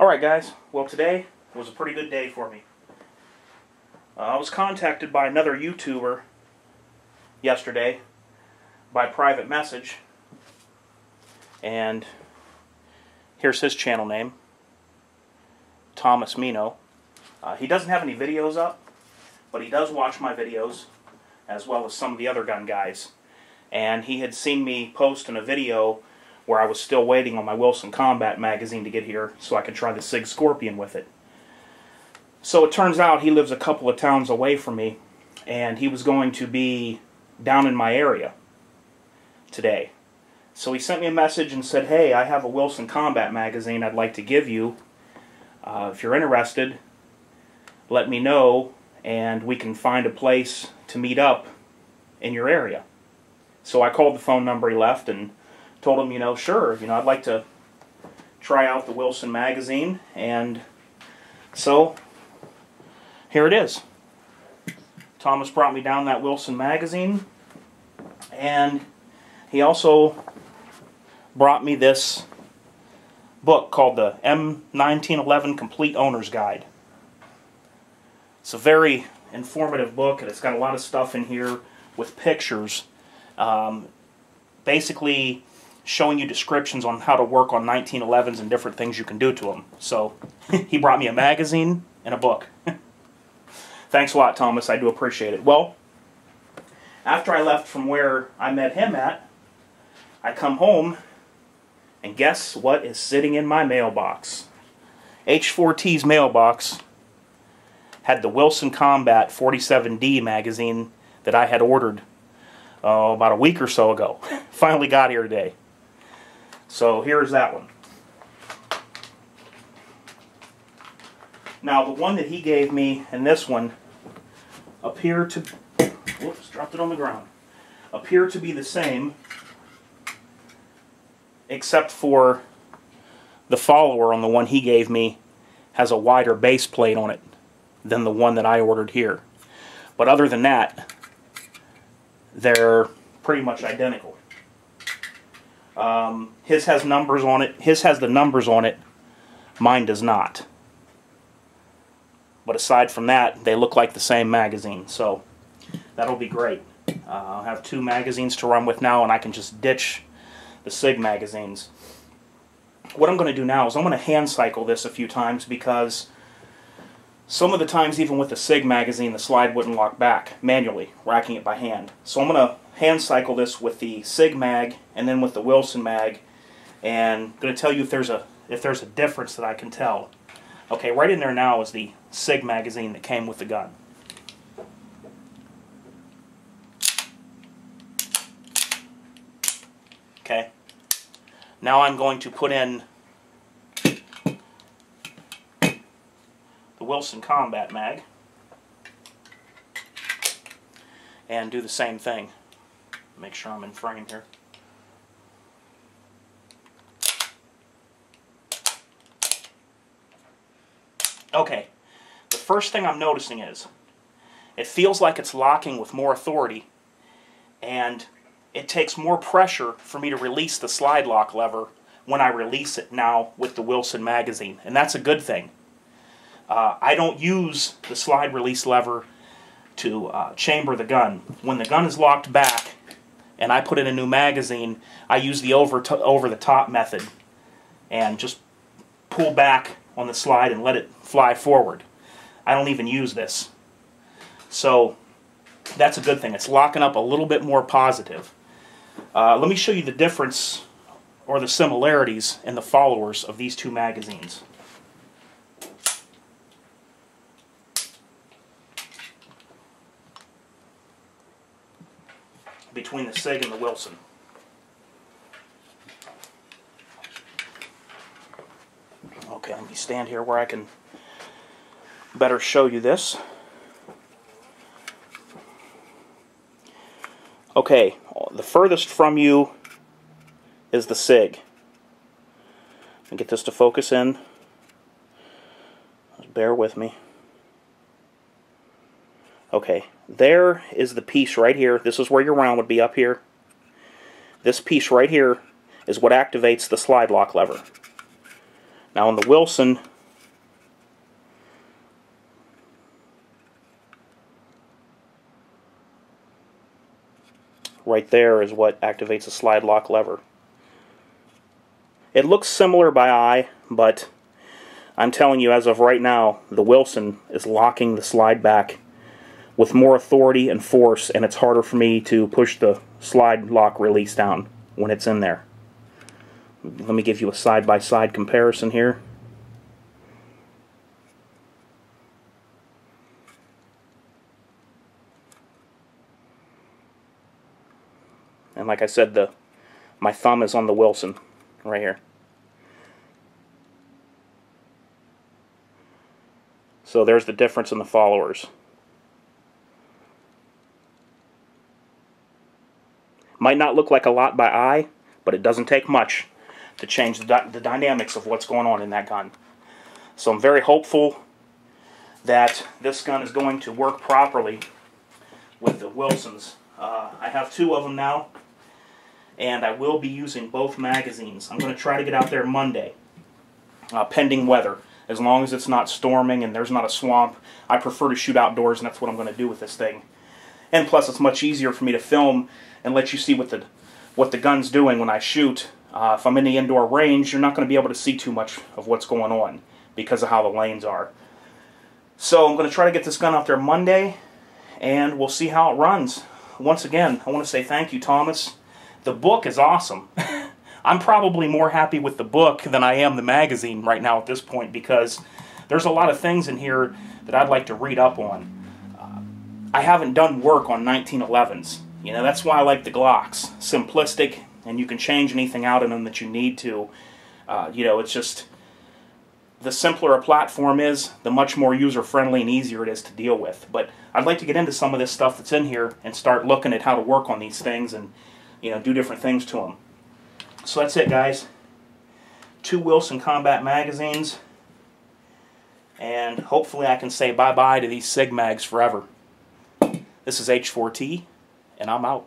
Alright guys, well today was a pretty good day for me. Uh, I was contacted by another YouTuber yesterday by private message and here's his channel name Thomas Mino. Uh, he doesn't have any videos up but he does watch my videos as well as some of the other gun guys and he had seen me post in a video where I was still waiting on my Wilson Combat magazine to get here so I could try the SIG Scorpion with it. So it turns out he lives a couple of towns away from me, and he was going to be down in my area today. So he sent me a message and said, Hey, I have a Wilson Combat magazine I'd like to give you. Uh, if you're interested, let me know, and we can find a place to meet up in your area. So I called the phone number he left and told him, you know, sure, you know, I'd like to try out the Wilson magazine, and so here it is. Thomas brought me down that Wilson magazine, and he also brought me this book called the M1911 Complete Owner's Guide. It's a very informative book, and it's got a lot of stuff in here with pictures. Um, basically, showing you descriptions on how to work on 1911s and different things you can do to them. So he brought me a magazine and a book. Thanks a lot, Thomas. I do appreciate it. Well, after I left from where I met him at, I come home, and guess what is sitting in my mailbox? H4T's mailbox had the Wilson Combat 47D magazine that I had ordered uh, about a week or so ago. Finally got here today. So here's that one. Now the one that he gave me and this one appear to, whoops, dropped it on the ground, appear to be the same except for the follower on the one he gave me has a wider base plate on it than the one that I ordered here. But other than that, they're pretty much identical. Um, his has numbers on it. His has the numbers on it. Mine does not. But aside from that, they look like the same magazine. So that'll be great. Uh, I'll have two magazines to run with now, and I can just ditch the SIG magazines. What I'm going to do now is I'm going to hand cycle this a few times because some of the times, even with the SIG magazine, the slide wouldn't lock back manually, racking it by hand. So I'm going to hand cycle this with the SIG mag and then with the Wilson mag and I'm going to tell you if there's a if there's a difference that I can tell. Okay, right in there now is the SIG magazine that came with the gun. Okay. Now I'm going to put in the Wilson Combat Mag and do the same thing. Make sure I'm in frame here. Okay, the first thing I'm noticing is it feels like it's locking with more authority and it takes more pressure for me to release the slide lock lever when I release it now with the Wilson magazine and that's a good thing. Uh, I don't use the slide release lever to uh, chamber the gun. When the gun is locked back and I put in a new magazine, I use the over, over the top method and just pull back on the slide and let it fly forward. I don't even use this. So that's a good thing. It's locking up a little bit more positive. Uh, let me show you the difference or the similarities in the followers of these two magazines. between the SIG and the Wilson. Okay, let me stand here where I can better show you this. Okay, the furthest from you is the SIG. Let me get this to focus in. Just bear with me. Okay, there is the piece right here. This is where your round would be up here. This piece right here is what activates the slide lock lever. Now on the Wilson, right there is what activates the slide lock lever. It looks similar by eye, but I'm telling you as of right now, the Wilson is locking the slide back with more authority and force, and it's harder for me to push the slide lock release down when it's in there. Let me give you a side-by-side -side comparison here. And like I said, the my thumb is on the Wilson right here. So there's the difference in the followers. Might not look like a lot by eye, but it doesn't take much to change the, the dynamics of what's going on in that gun. So I'm very hopeful that this gun is going to work properly with the Wilsons. Uh, I have two of them now, and I will be using both magazines. I'm going to try to get out there Monday, uh, pending weather. As long as it's not storming and there's not a swamp, I prefer to shoot outdoors, and that's what I'm going to do with this thing. And plus, it's much easier for me to film and let you see what the what the gun's doing when I shoot. Uh, if I'm in the indoor range, you're not going to be able to see too much of what's going on because of how the lanes are. So I'm going to try to get this gun out there Monday, and we'll see how it runs. Once again, I want to say thank you, Thomas. The book is awesome. I'm probably more happy with the book than I am the magazine right now at this point because there's a lot of things in here that I'd like to read up on. Uh, I haven't done work on 1911s. You know, that's why I like the Glocks. Simplistic, and you can change anything out in them that you need to. Uh, you know, it's just the simpler a platform is, the much more user friendly and easier it is to deal with. But I'd like to get into some of this stuff that's in here and start looking at how to work on these things and you know do different things to them. So that's it, guys. Two Wilson Combat magazines, and hopefully I can say bye bye to these Sig mags forever. This is H4T, and I'm out.